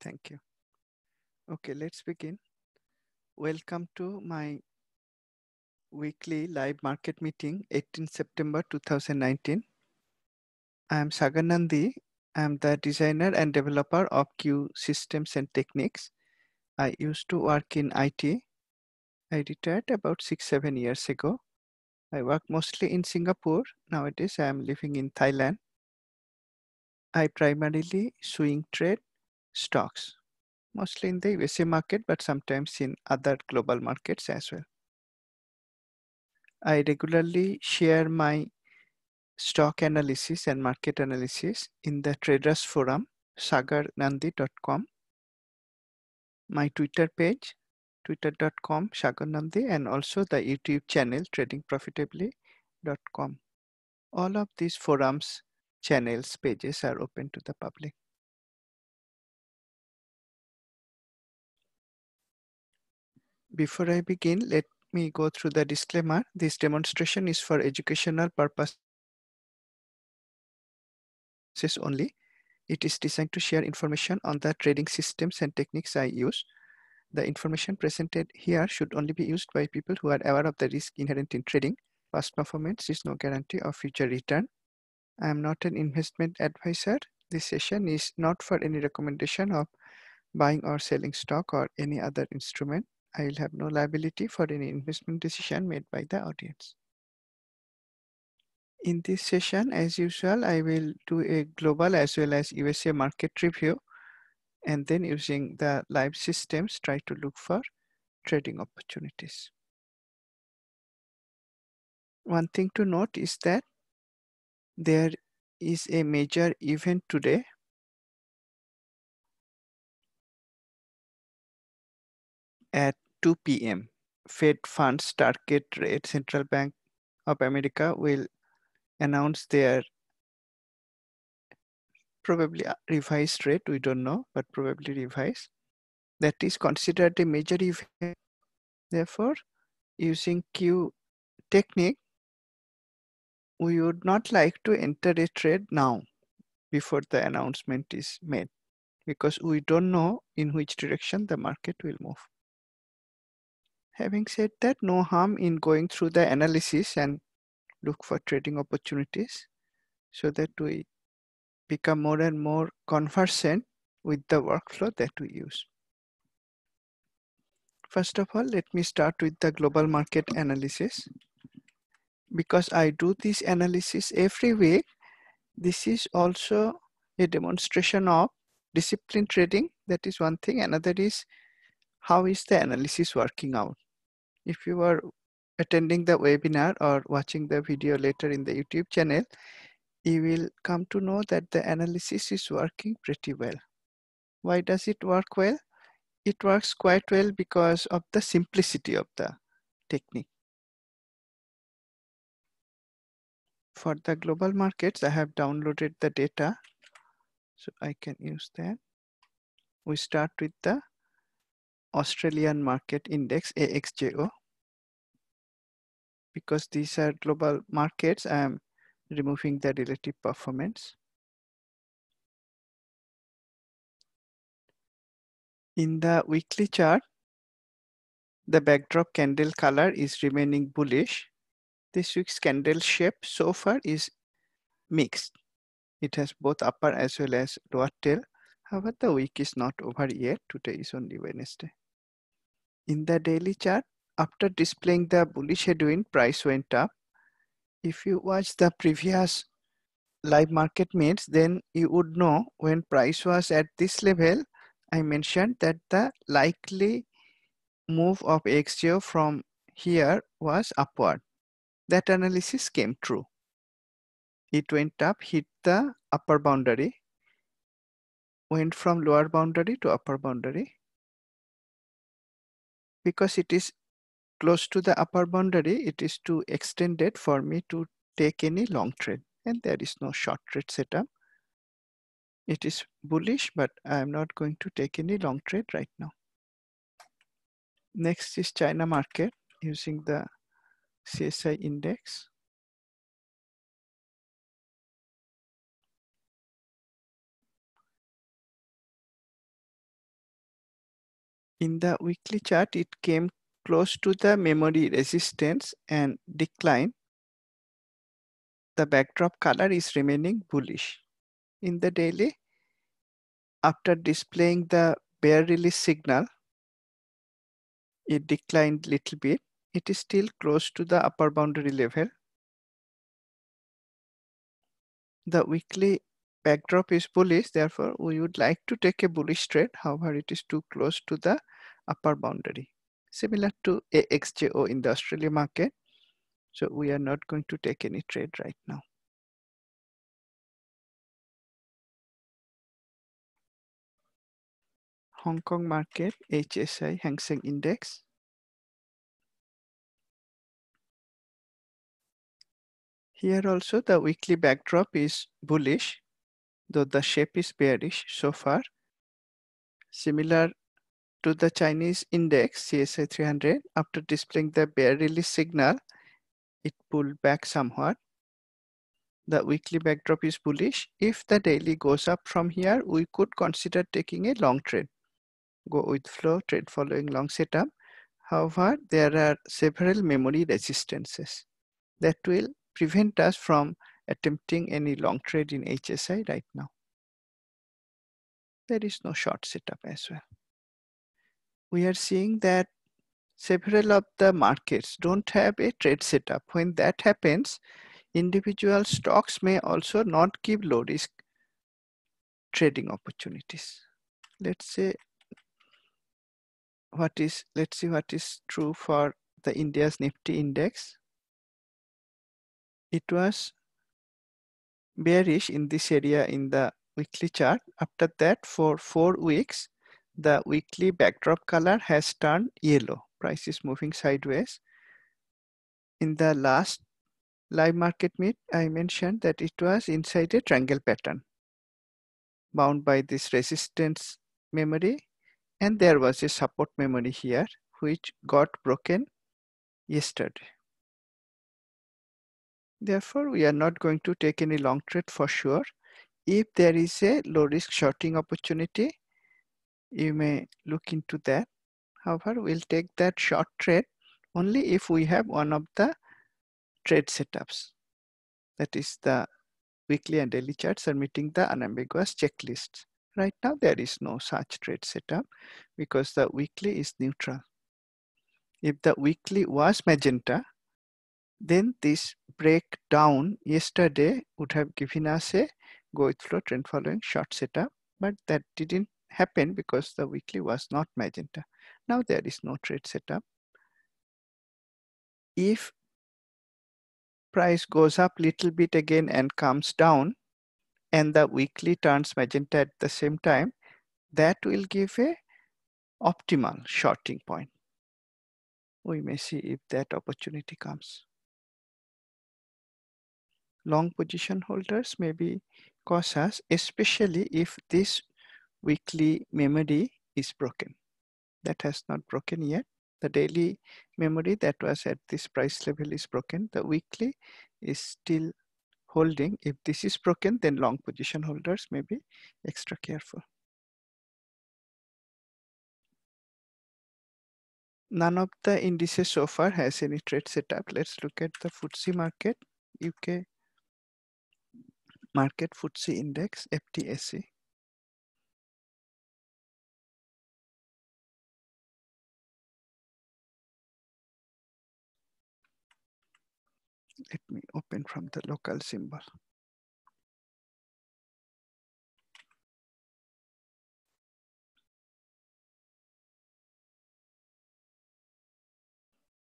Thank you. Okay, let's begin. Welcome to my weekly live market meeting, 18 September 2019. I am Sagar Nandi. I am the designer and developer of Q Systems and Techniques. I used to work in IT. I retired about six, seven years ago. I work mostly in Singapore. Nowadays, I am living in Thailand. I primarily swing trade stocks mostly in the USA market, but sometimes in other global markets as well. I regularly share my stock analysis and market analysis in the traders forum, sagarnandi.com, my Twitter page, twitter.com sagarnandi, and also the YouTube channel tradingprofitably.com. All of these forums, channels, pages are open to the public. Before I begin, let me go through the disclaimer. This demonstration is for educational purposes only. It is designed to share information on the trading systems and techniques I use. The information presented here should only be used by people who are aware of the risk inherent in trading. Past performance is no guarantee of future return. I am not an investment advisor. This session is not for any recommendation of buying or selling stock or any other instrument. I will have no liability for any investment decision made by the audience. In this session, as usual, I will do a global as well as USA market review and then using the live systems, try to look for trading opportunities. One thing to note is that there is a major event today at 2 p.m. Fed funds target rate, Central Bank of America will announce their probably revised rate. We don't know, but probably revised. That is considered a major event. Therefore, using Q technique, we would not like to enter a trade now before the announcement is made because we don't know in which direction the market will move. Having said that, no harm in going through the analysis and look for trading opportunities so that we become more and more conversant with the workflow that we use. First of all, let me start with the global market analysis. Because I do this analysis every week, this is also a demonstration of discipline trading. That is one thing. Another is how is the analysis working out? If you are attending the webinar or watching the video later in the YouTube channel, you will come to know that the analysis is working pretty well. Why does it work well? It works quite well because of the simplicity of the technique. For the global markets, I have downloaded the data, so I can use that. We start with the Australian Market Index, AXJO. Because these are global markets, I am removing the relative performance. In the weekly chart, the backdrop candle color is remaining bullish. This week's candle shape so far is mixed. It has both upper as well as lower tail. However, the week is not over yet. Today is only Wednesday. In the daily chart, after displaying the bullish headwind, price went up. If you watch the previous live market meets, then you would know when price was at this level, I mentioned that the likely move of XJO from here was upward. That analysis came true. It went up, hit the upper boundary, went from lower boundary to upper boundary. Because it is close to the upper boundary, it is too extended for me to take any long trade and there is no short trade setup. It is bullish, but I am not going to take any long trade right now. Next is China market using the CSI index. In the weekly chart, it came close to the memory resistance and decline. The backdrop color is remaining bullish. In the daily, after displaying the bear release signal, it declined little bit. It is still close to the upper boundary level. The weekly backdrop is bullish, therefore we would like to take a bullish trade. However, it is too close to the upper boundary. Similar to AXJO in the Australia market. So we are not going to take any trade right now. Hong Kong market, HSI, Hang Seng Index. Here also the weekly backdrop is bullish, though the shape is bearish so far. Similar to the Chinese index, CSI 300, after displaying the bear release signal, it pulled back somewhat. The weekly backdrop is bullish. If the daily goes up from here, we could consider taking a long trade go with flow trade following long setup. However, there are several memory resistances that will prevent us from attempting any long trade in HSI right now. There is no short setup as well. We are seeing that several of the markets don't have a trade setup. When that happens, individual stocks may also not give low risk trading opportunities. Let's say what is let's see what is true for the India's Nifty index. It was bearish in this area in the weekly chart. After that, for four weeks, the weekly backdrop color has turned yellow. Price is moving sideways. In the last live market meet, I mentioned that it was inside a triangle pattern bound by this resistance memory and there was a support memory here which got broken yesterday. Therefore, we are not going to take any long trade for sure. If there is a low risk shorting opportunity, you may look into that. However, we'll take that short trade only if we have one of the trade setups. That is the weekly and daily charts are meeting the unambiguous checklists. Right now, there is no such trade setup because the weekly is neutral. If the weekly was magenta, then this breakdown yesterday would have given us a go with flow trend following short setup, but that didn't happen because the weekly was not magenta. Now there is no trade setup. If price goes up little bit again and comes down, and the weekly turns magenta at the same time, that will give a optimal shorting point. We may see if that opportunity comes. Long position holders may be cautious, especially if this weekly memory is broken. That has not broken yet. The daily memory that was at this price level is broken. The weekly is still holding. If this is broken, then long position holders may be extra careful. None of the indices so far has any trade setup. Let's look at the FTSE market, UK market FTSE index, FTSE. Let me open from the local symbol.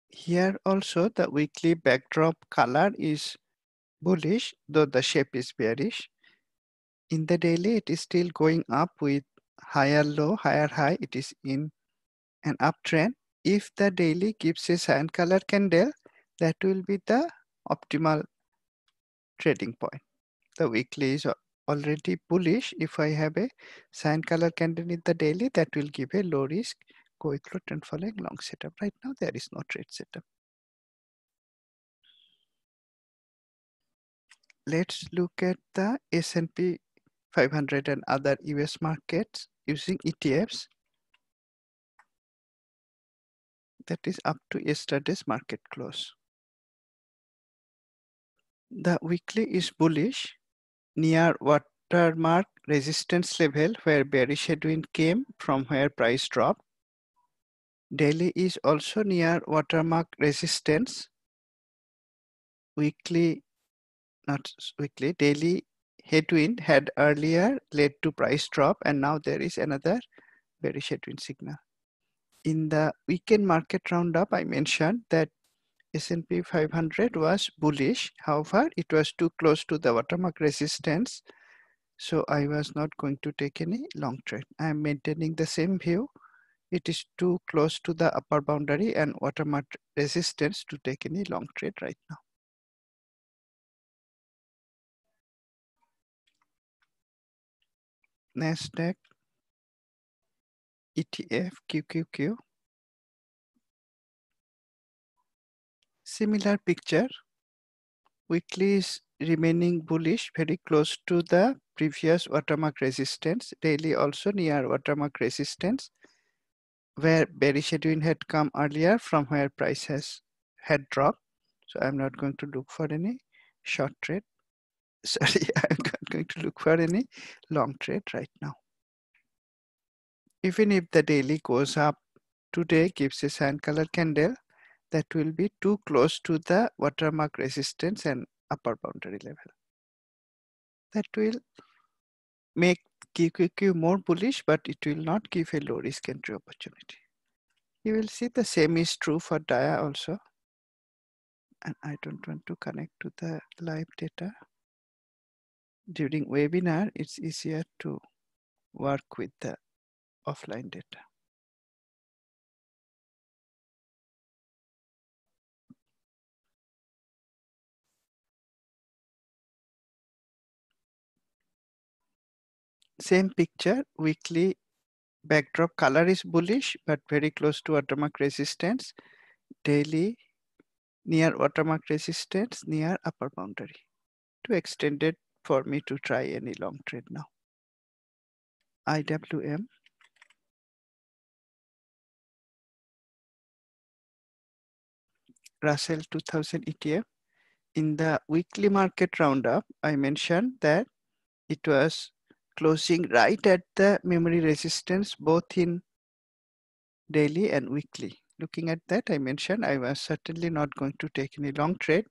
Here also the weekly backdrop color is bullish, though the shape is bearish. In the daily, it is still going up with higher low, higher high. It is in an uptrend. If the daily gives a cyan color candle, that will be the optimal trading point. The weekly is already bullish. If I have a cyan color candle in the daily, that will give a low risk go with flow trend following long setup. Right now, there is no trade setup. Let's look at the S&P 500 and other US markets using ETFs. that is up to yesterday's market close. The weekly is bullish near watermark resistance level where bearish headwind came from where price dropped. Daily is also near watermark resistance. Weekly, not weekly, daily headwind had earlier led to price drop and now there is another bearish headwind signal. In the weekend market roundup, I mentioned that S&P 500 was bullish. However, it was too close to the watermark resistance. So I was not going to take any long trade. I am maintaining the same view. It is too close to the upper boundary and watermark resistance to take any long trade right now. NASDAQ, ETF, QQQ. Similar picture. Weekly is remaining bullish, very close to the previous watermark resistance. Daily also near watermark resistance, where bearish headwind had come earlier from where price has had dropped. So I'm not going to look for any short trade. Sorry, I'm not going to look for any long trade right now. Even if the daily goes up today, gives a cyan color candle, that will be too close to the watermark resistance and upper boundary level. That will make QQQ more bullish, but it will not give a low risk entry opportunity. You will see the same is true for DIA also. And I don't want to connect to the live data. During webinar, it's easier to work with the offline data. Same picture, weekly backdrop color is bullish, but very close to watermark resistance. Daily near watermark resistance, near upper boundary. Too extended for me to try any long trade now. IWM. Russell 2000 ETF. In the weekly market roundup, I mentioned that it was closing right at the memory resistance both in daily and weekly. Looking at that, I mentioned I was certainly not going to take any long trade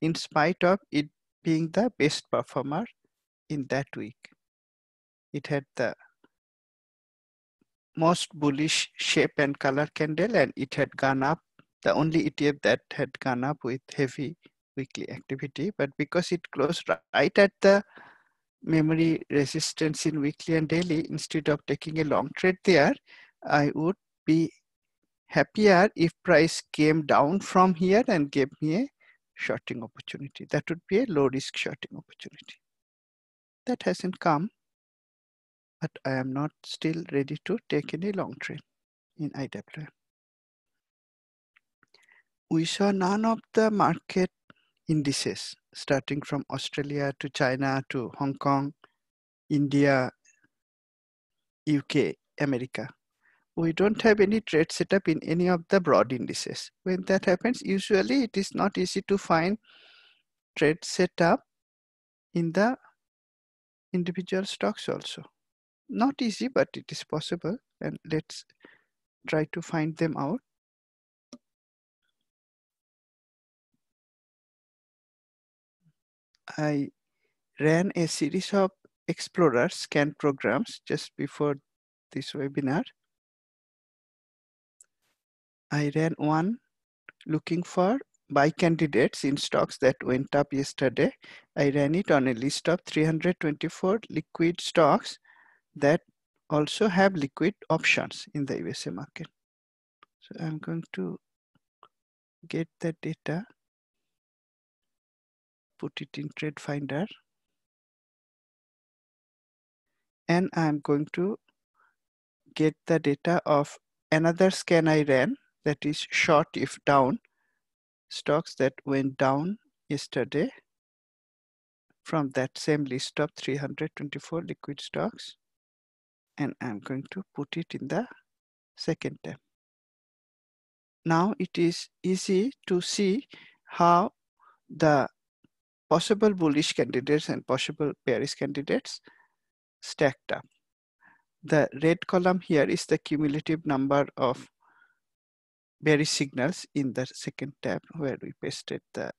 in spite of it being the best performer in that week. It had the most bullish shape and color candle and it had gone up, the only ETF that had gone up with heavy weekly activity. But because it closed right at the memory resistance in weekly and daily, instead of taking a long trade there, I would be happier if price came down from here and gave me a shorting opportunity. That would be a low risk shorting opportunity. That hasn't come, but I am not still ready to take any long trade in IWM. We saw none of the market indices starting from Australia to China to Hong Kong, India, UK, America. We don't have any trade setup in any of the broad indices. When that happens, usually it is not easy to find trade setup in the individual stocks also. Not easy, but it is possible. And let's try to find them out. I ran a series of Explorer scan programs just before this webinar. I ran one looking for buy candidates in stocks that went up yesterday. I ran it on a list of 324 liquid stocks that also have liquid options in the USA market. So I'm going to get the data put it in trade finder and I'm going to get the data of another scan I ran that is short if down stocks that went down yesterday from that same list of 324 liquid stocks and I'm going to put it in the second tab. now it is easy to see how the possible bullish candidates and possible bearish candidates stacked up. The red column here is the cumulative number of bearish signals in the second tab where we pasted the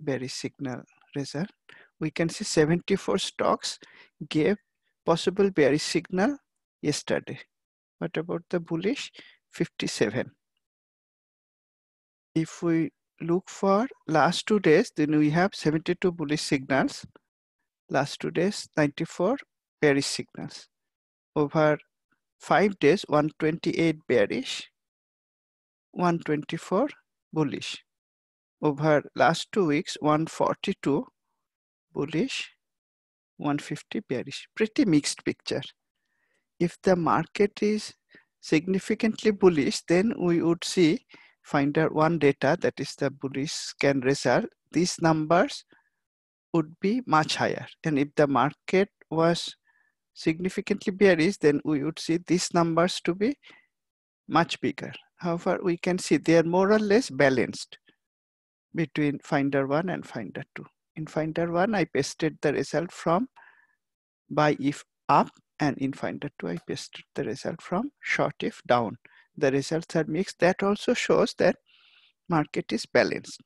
bearish signal result. We can see 74 stocks gave possible bearish signal yesterday. What about the bullish? 57. If we look for last two days, then we have 72 bullish signals. Last two days, 94 bearish signals. Over five days, 128 bearish, 124 bullish. Over last two weeks, 142 bullish, 150 bearish. Pretty mixed picture. If the market is significantly bullish, then we would see finder one data, that is the bullish scan result. These numbers would be much higher. And if the market was significantly bearish, then we would see these numbers to be much bigger. However, we can see they are more or less balanced between finder one and finder two. In finder one, I pasted the result from buy if up and in finder two, I pasted the result from short if down. The results are mixed. That also shows that market is balanced.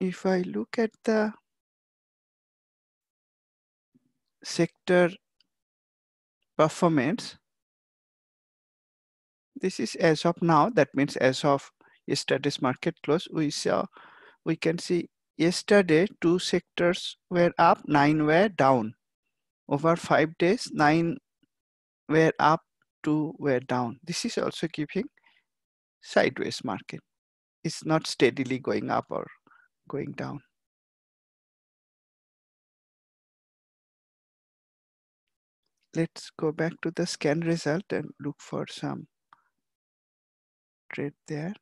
If I look at the sector performance, this is as of now, that means as of yesterday's market close, we saw, we can see yesterday two sectors were up, nine were down. Over five days, nine were up, two were down. This is also giving sideways market. It's not steadily going up or going down. Let's go back to the scan result and look for some trade there.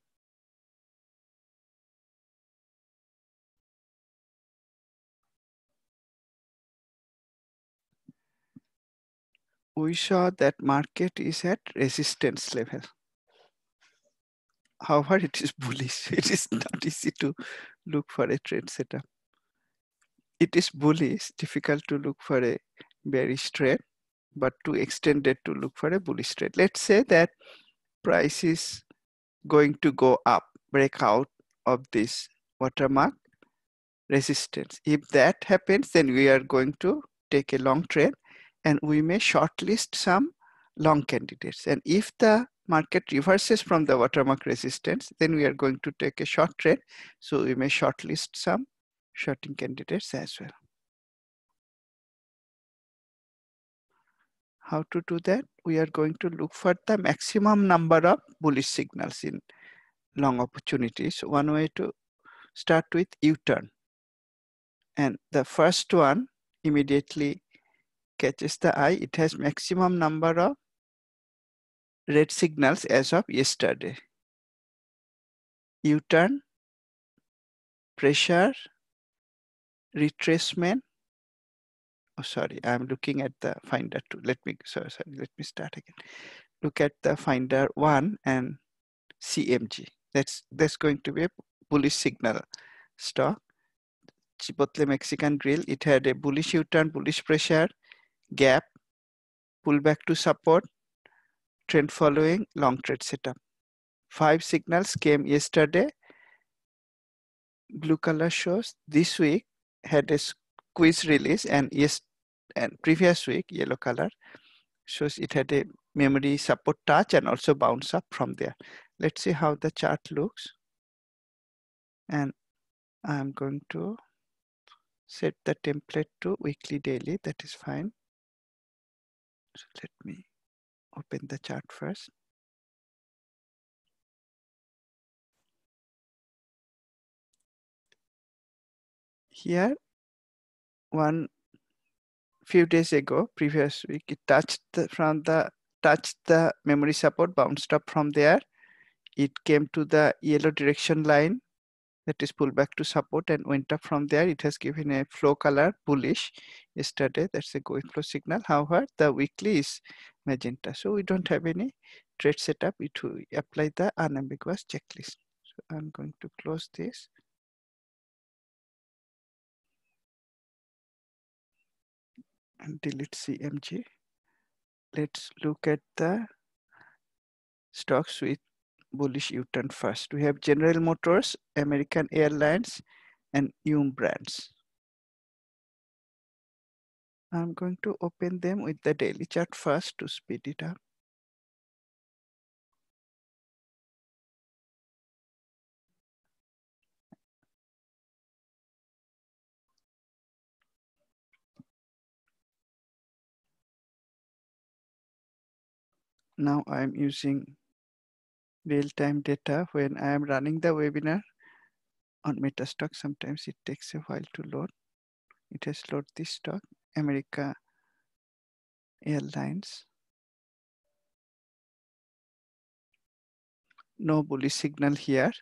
We saw that market is at resistance level. However, it is bullish. It is not easy to look for a trade setup. It is bullish, difficult to look for a bearish trade, but too extended to look for a bullish trade. Let's say that price is going to go up, break out of this watermark resistance. If that happens, then we are going to take a long trade and we may shortlist some long candidates. And if the market reverses from the watermark resistance, then we are going to take a short trade. So we may shortlist some shorting candidates as well. How to do that? We are going to look for the maximum number of bullish signals in long opportunities. One way to start with U-turn. And the first one immediately catches the eye, it has maximum number of red signals as of yesterday. U-turn, pressure, retracement. Oh, sorry, I'm looking at the finder two. Let me, sorry, sorry, let me start again. Look at the finder one and CMG. That's, that's going to be a bullish signal stock. Chipotle Mexican Grill, it had a bullish U-turn, bullish pressure, gap, pullback to support, trend following, long trade setup. Five signals came yesterday. Blue color shows this week had a squeeze release and yes, and previous week yellow color shows it had a memory support touch and also bounce up from there. Let's see how the chart looks. And I'm going to set the template to weekly daily, that is fine. So let me open the chart first. Here, one few days ago, previous week, it touched the, from the touched the memory support, bounced up from there. It came to the yellow direction line that is pulled back to support and went up from there. It has given a flow color bullish yesterday. That's a going flow signal. However, the weekly is magenta. So we don't have any trade setup, it will apply the unambiguous checklist. So I'm going to close this. And delete CMG. Let's look at the stocks with bullish U-turn first. We have General Motors, American Airlines, and Yum brands. I'm going to open them with the daily chart first to speed it up. Now I'm using real-time data when I am running the webinar on Metastock. Sometimes it takes a while to load. It has loaded this stock, America Airlines. No bullish signal here.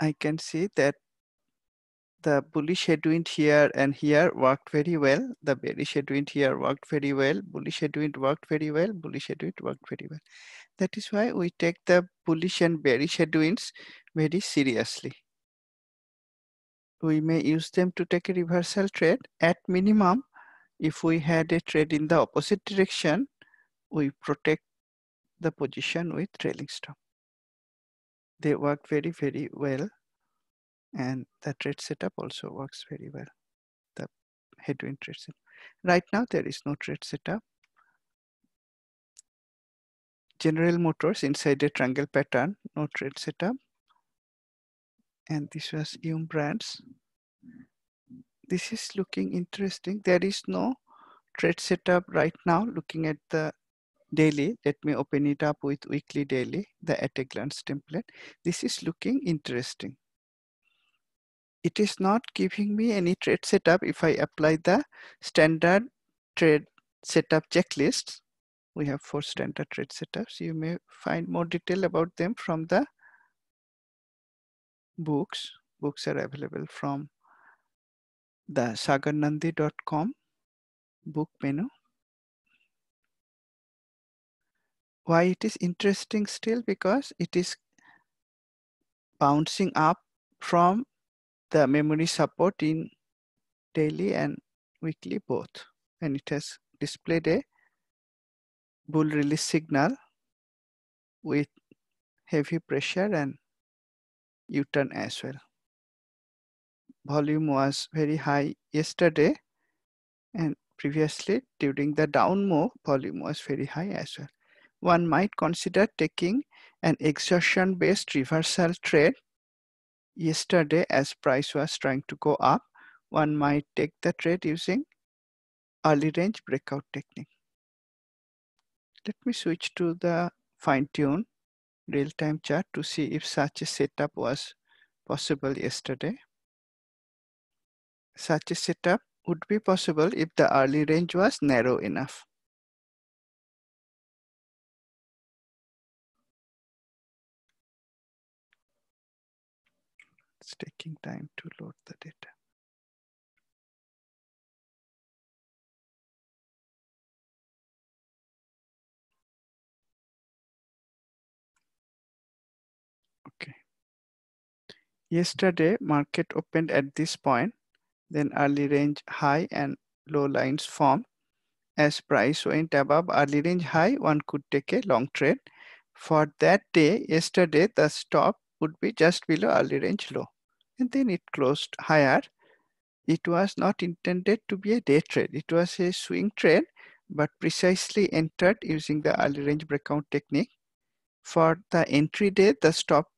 I can see that the bullish headwind here and here worked very well. The bearish headwind here worked very well. Bullish headwind worked very well. Bullish headwind worked very well. That is why we take the bullish and bearish headwinds very seriously. We may use them to take a reversal trade. At minimum, if we had a trade in the opposite direction, we protect the position with trailing stop. They work very, very well and the trade setup also works very well the headwind trade setup right now there is no trade setup general motors inside a triangle pattern no trade setup. And this was Yum brands. This is looking interesting. There is no trade setup right now. Looking at the daily let me open it up with weekly daily the at a glance template. This is looking interesting. It is not giving me any trade setup if I apply the standard trade setup checklist. We have four standard trade setups. You may find more detail about them from the books. Books are available from the sagarnandi.com book menu. Why it is interesting still because it is bouncing up from the memory support in daily and weekly both and it has displayed a bull release signal with heavy pressure and U-turn as well. Volume was very high yesterday and previously during the down move volume was very high as well. One might consider taking an exhaustion based reversal trade yesterday as price was trying to go up, one might take the trade using early range breakout technique. Let me switch to the fine tune real-time chart to see if such a setup was possible yesterday. Such a setup would be possible if the early range was narrow enough. it's taking time to load the data. Yesterday, market opened at this point, then early range high and low lines formed. As price went above early range high, one could take a long trade. For that day, yesterday, the stop would be just below early range low and then it closed higher. It was not intended to be a day trade. It was a swing trade, but precisely entered using the early range breakout technique. For the entry day, the stop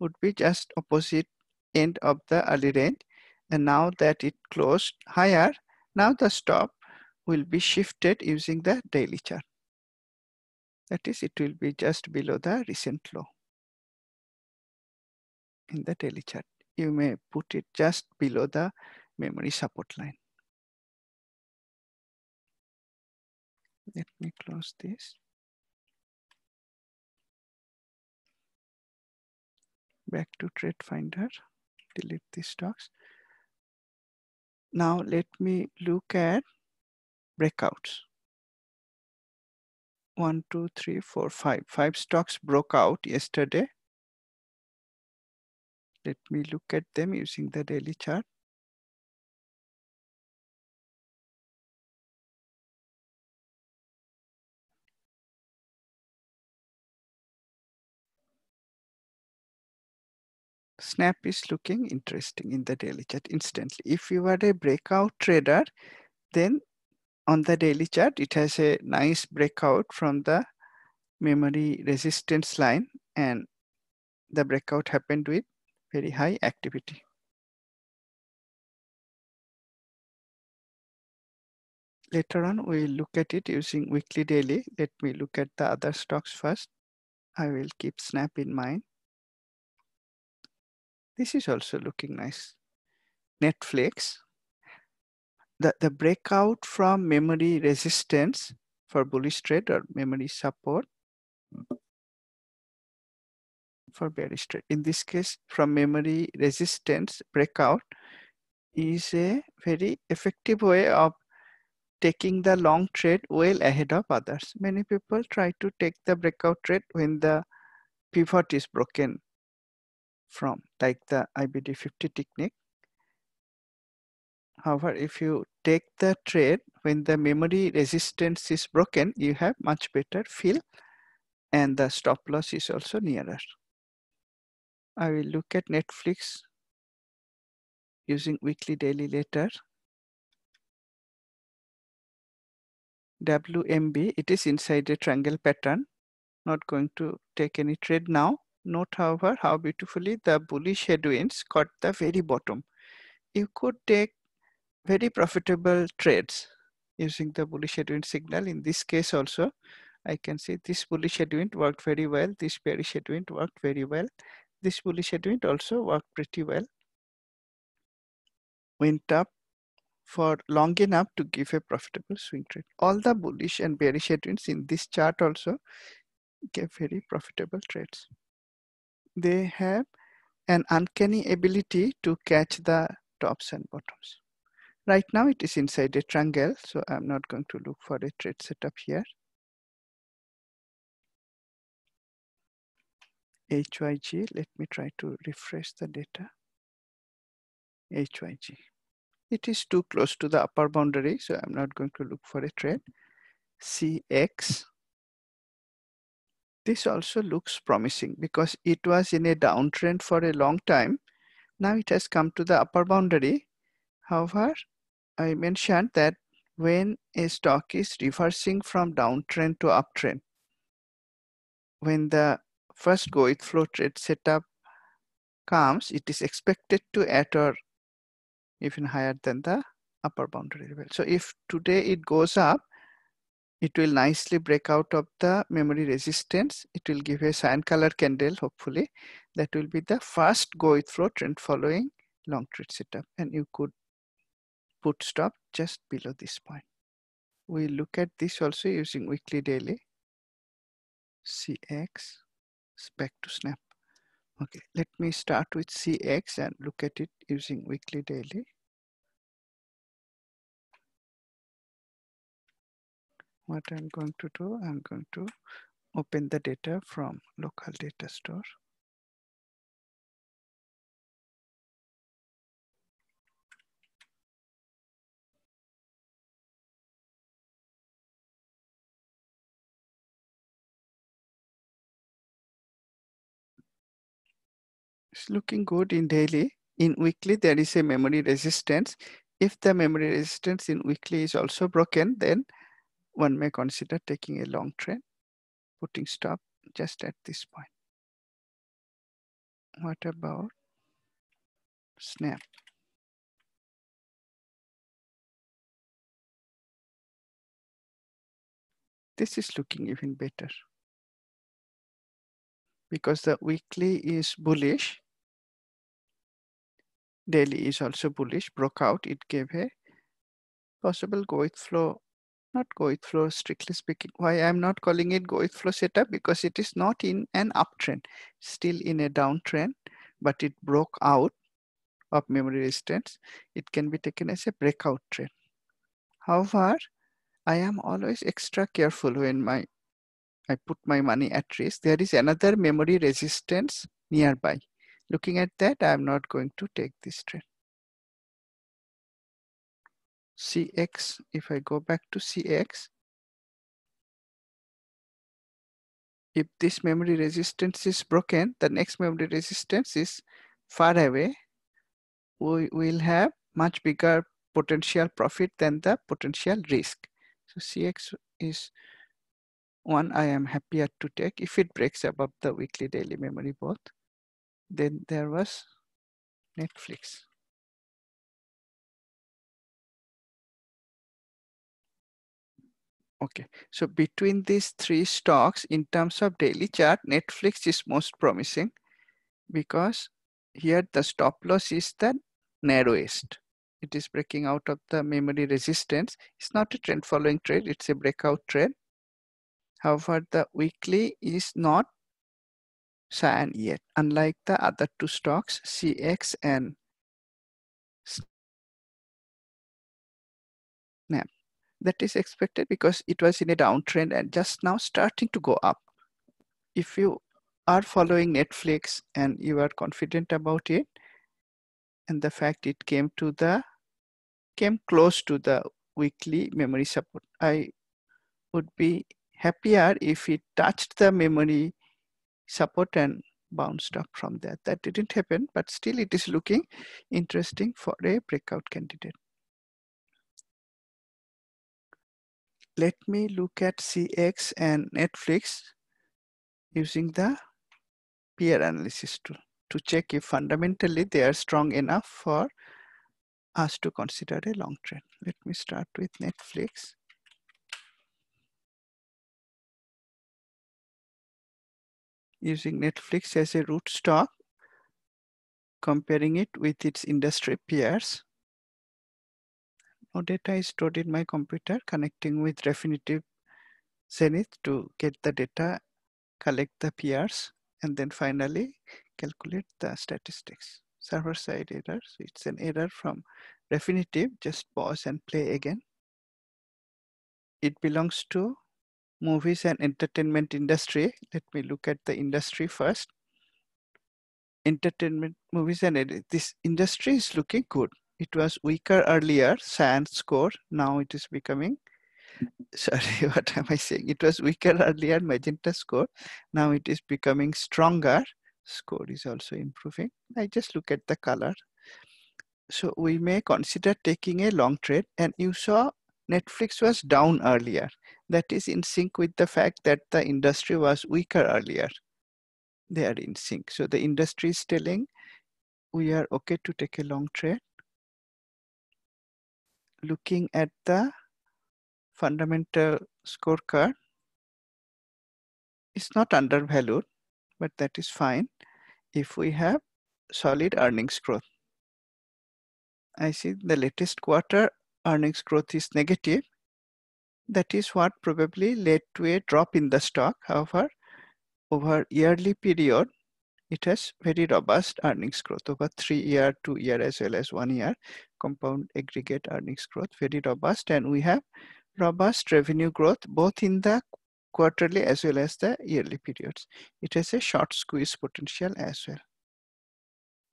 would be just opposite end of the early range. And now that it closed higher, now the stop will be shifted using the daily chart. That is, it will be just below the recent low in the daily chart you may put it just below the memory support line. Let me close this. Back to Trade Finder, delete these stocks. Now let me look at breakouts. one, two, three, four, five. Five stocks broke out yesterday. Let me look at them using the daily chart. Snap is looking interesting in the daily chart instantly. If you are a breakout trader, then on the daily chart, it has a nice breakout from the memory resistance line and the breakout happened with very high activity. Later on, we'll look at it using weekly daily. Let me look at the other stocks first. I will keep Snap in mind. This is also looking nice. Netflix. The, the breakout from memory resistance for bullish trade or memory support for bearish trade. In this case, from memory resistance breakout is a very effective way of taking the long trade well ahead of others. Many people try to take the breakout trade when the pivot is broken from like the IBD 50 technique. However, if you take the trade when the memory resistance is broken, you have much better feel and the stop loss is also nearer. I will look at Netflix using weekly daily later. WMB, it is inside a triangle pattern. Not going to take any trade now. Note, however, how beautifully the bullish headwinds got the very bottom. You could take very profitable trades using the bullish headwind signal. In this case also, I can see this bullish headwind worked very well. This bearish headwind worked very well. This bullish headwind also worked pretty well. Went up for long enough to give a profitable swing trade. All the bullish and bearish headwinds in this chart also gave very profitable trades. They have an uncanny ability to catch the tops and bottoms. Right now it is inside a triangle, so I'm not going to look for a trade setup here. HYG, let me try to refresh the data. HYG. It is too close to the upper boundary, so I'm not going to look for a trade. CX. This also looks promising because it was in a downtrend for a long time. Now it has come to the upper boundary. However, I mentioned that when a stock is reversing from downtrend to uptrend, when the first go with flow trade setup comes, it is expected to at or even higher than the upper boundary level. So if today it goes up, it will nicely break out of the memory resistance. It will give a cyan color candle, hopefully. That will be the first go with flow trend following long trade setup. And you could put stop just below this point. We look at this also using weekly daily. CX, back to snap. Okay, let me start with CX and look at it using weekly daily. What I'm going to do, I'm going to open the data from local data store. It's looking good in daily. In weekly, there is a memory resistance. If the memory resistance in weekly is also broken, then one may consider taking a long trade, putting stop just at this point. What about snap? This is looking even better because the weekly is bullish daily is also bullish, broke out. It gave a possible go with flow, not go with flow strictly speaking. Why I'm not calling it go with flow setup because it is not in an uptrend, still in a downtrend, but it broke out of memory resistance. It can be taken as a breakout trend. However, I am always extra careful when my I put my money at risk. There is another memory resistance nearby. Looking at that, I'm not going to take this trade. CX, if I go back to CX, if this memory resistance is broken, the next memory resistance is far away. We will have much bigger potential profit than the potential risk. So CX is one I am happier to take if it breaks above the weekly daily memory both. Then there was Netflix. Okay, so between these three stocks, in terms of daily chart, Netflix is most promising because here the stop loss is the narrowest. It is breaking out of the memory resistance. It's not a trend following trade, it's a breakout trade. However, the weekly is not cyan yet, unlike the other two stocks, CX and Snap that is expected because it was in a downtrend and just now starting to go up. If you are following Netflix and you are confident about it, and the fact it came to the came close to the weekly memory support, I would be happier if it touched the memory support and bounced up from there. That didn't happen, but still it is looking interesting for a breakout candidate. Let me look at CX and Netflix using the peer analysis tool to check if fundamentally they are strong enough for us to consider a long trend. Let me start with Netflix. Using Netflix as a root stock, comparing it with its industry peers, no data is stored in my computer connecting with Refinitiv Zenith to get the data, collect the PRs, and then finally calculate the statistics. Server side error, so it's an error from Refinitiv, just pause and play again. It belongs to movies and entertainment industry. Let me look at the industry first. Entertainment, movies and this industry is looking good it was weaker earlier, sand score. Now it is becoming, sorry, what am I saying? It was weaker earlier, magenta score. Now it is becoming stronger. Score is also improving. I just look at the color. So we may consider taking a long trade and you saw Netflix was down earlier. That is in sync with the fact that the industry was weaker earlier. They are in sync. So the industry is telling we are okay to take a long trade looking at the fundamental scorecard it's not undervalued, but that is fine if we have solid earnings growth. I see the latest quarter earnings growth is negative. That is what probably led to a drop in the stock. However, over yearly period, it has very robust earnings growth over three year, two year, as well as one year compound aggregate earnings growth, very robust. And we have robust revenue growth both in the quarterly as well as the yearly periods. It has a short squeeze potential as well.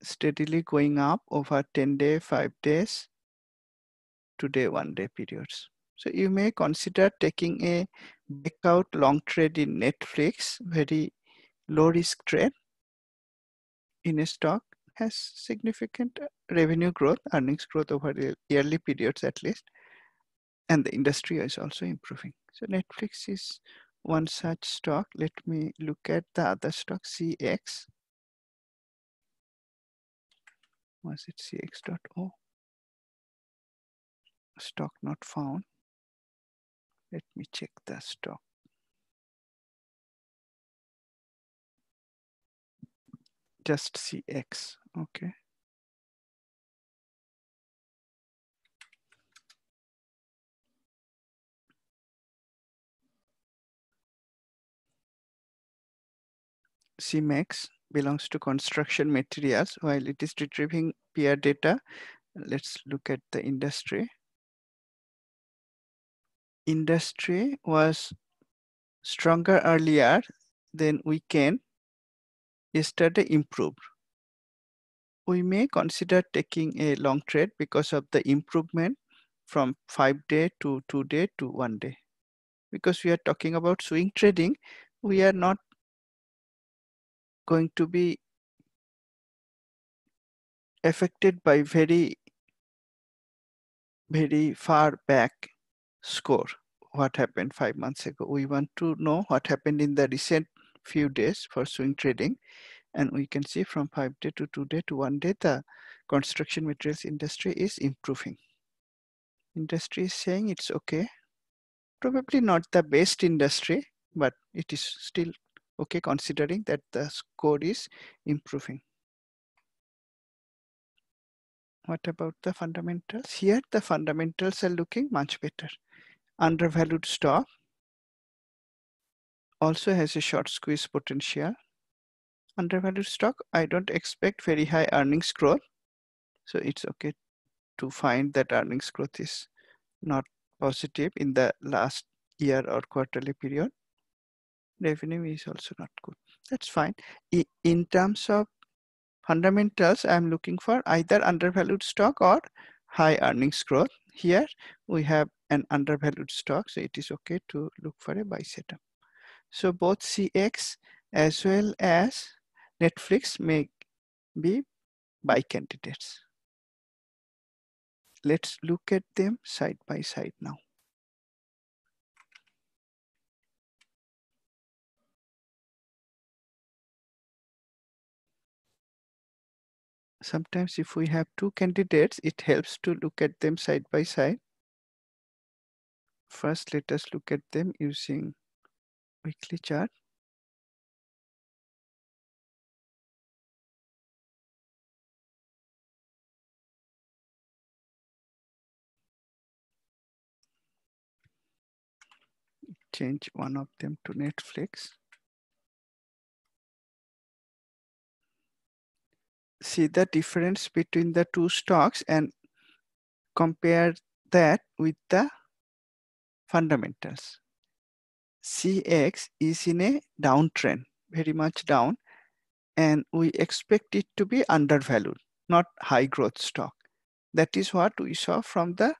Steadily going up over 10 day, 5 days, today, one day periods. So you may consider taking a breakout long trade in Netflix, very low risk trade in a stock has significant revenue growth, earnings growth over the yearly periods at least, and the industry is also improving. So Netflix is one such stock. Let me look at the other stock, CX. Was it CX.O? Stock not found. Let me check the stock. Just CX, okay. Cemex belongs to construction materials while it is retrieving peer data. Let's look at the industry. Industry was stronger earlier, then weekend, yesterday improved. We may consider taking a long trade because of the improvement from five day to two day to one day. Because we are talking about swing trading, we are not going to be affected by very, very far back score. What happened five months ago. We want to know what happened in the recent few days for swing trading. And we can see from five day to two day to one day, the construction materials industry is improving. Industry is saying it's okay. Probably not the best industry, but it is still okay considering that the score is improving. What about the fundamentals? Here, the fundamentals are looking much better. Undervalued stock also has a short squeeze potential. Undervalued stock, I don't expect very high earnings growth. So it's okay to find that earnings growth is not positive in the last year or quarterly period. Revenue is also not good. That's fine. In terms of fundamentals, I'm looking for either undervalued stock or high earnings growth. Here we have an undervalued stock, so it is okay to look for a buy setup. So both CX as well as Netflix may be buy candidates. Let's look at them side by side now. sometimes if we have two candidates, it helps to look at them side by side. First, let us look at them using weekly chart. Change one of them to Netflix. see the difference between the two stocks and compare that with the fundamentals. CX is in a downtrend, very much down, and we expect it to be undervalued, not high growth stock. That is what we saw from the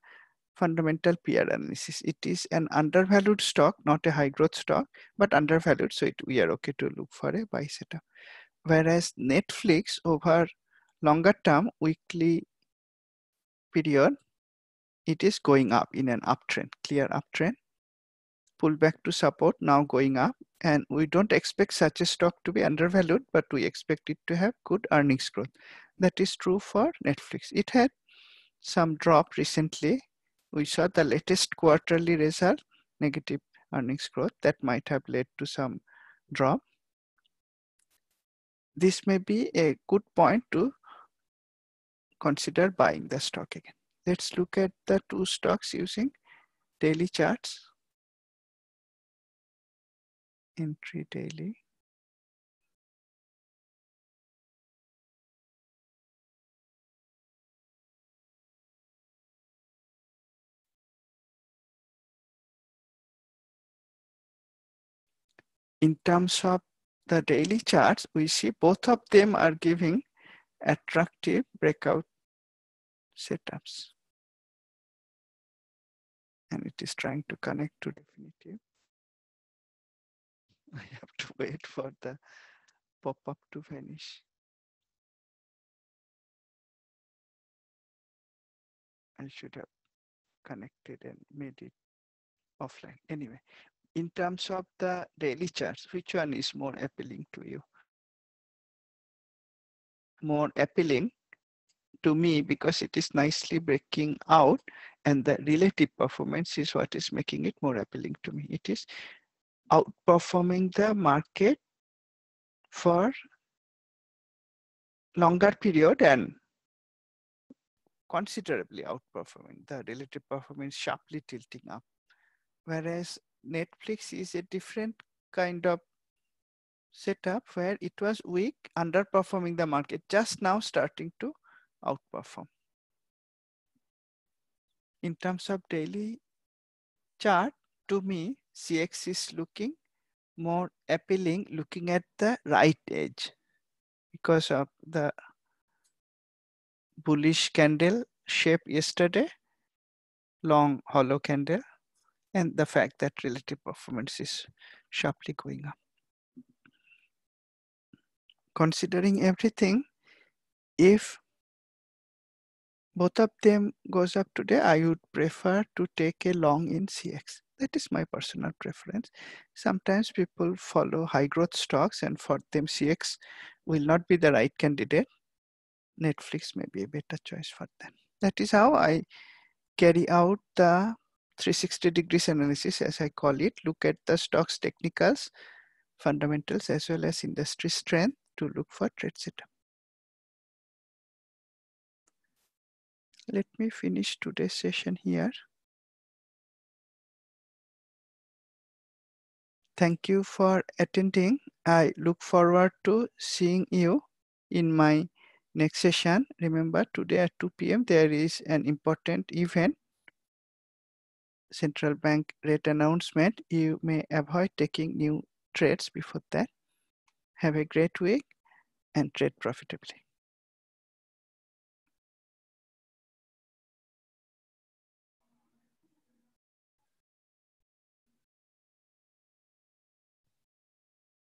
fundamental PR analysis. It is an undervalued stock, not a high growth stock, but undervalued. So it, we are okay to look for a buy setup. Whereas Netflix over longer term weekly period, it is going up in an uptrend, clear uptrend. Pull back to support, now going up. And we don't expect such a stock to be undervalued, but we expect it to have good earnings growth. That is true for Netflix. It had some drop recently. We saw the latest quarterly result, negative earnings growth that might have led to some drop this may be a good point to consider buying the stock again. Let's look at the two stocks using daily charts. Entry daily. In terms of the daily charts, we see both of them are giving attractive breakout setups. And it is trying to connect to Refinitiv. I have to wait for the pop-up to finish. I should have connected and made it offline. Anyway, in terms of the daily charts, which one is more appealing to you? More appealing to me because it is nicely breaking out and the relative performance is what is making it more appealing to me. It is outperforming the market for longer period and considerably outperforming the relative performance sharply tilting up. Whereas Netflix is a different kind of setup where it was weak, underperforming the market, just now starting to outperform. In terms of daily chart, to me, CX is looking more appealing looking at the right edge because of the bullish candle shape yesterday, long hollow candle, and the fact that relative performance is sharply going up. Considering everything, if both of them goes up today, I would prefer to take a long in CX. That is my personal preference. Sometimes people follow high growth stocks and for them CX will not be the right candidate. Netflix may be a better choice for them. That is how I carry out the 360 degrees analysis as I call it. Look at the stocks technicals, fundamentals as well as industry strength to look for trade setup. Let me finish today's session here. Thank you for attending. I look forward to seeing you in my next session. Remember today at 2 p.m. there is an important event. Central bank rate announcement. You may avoid taking new trades before that. Have a great week and trade profitably.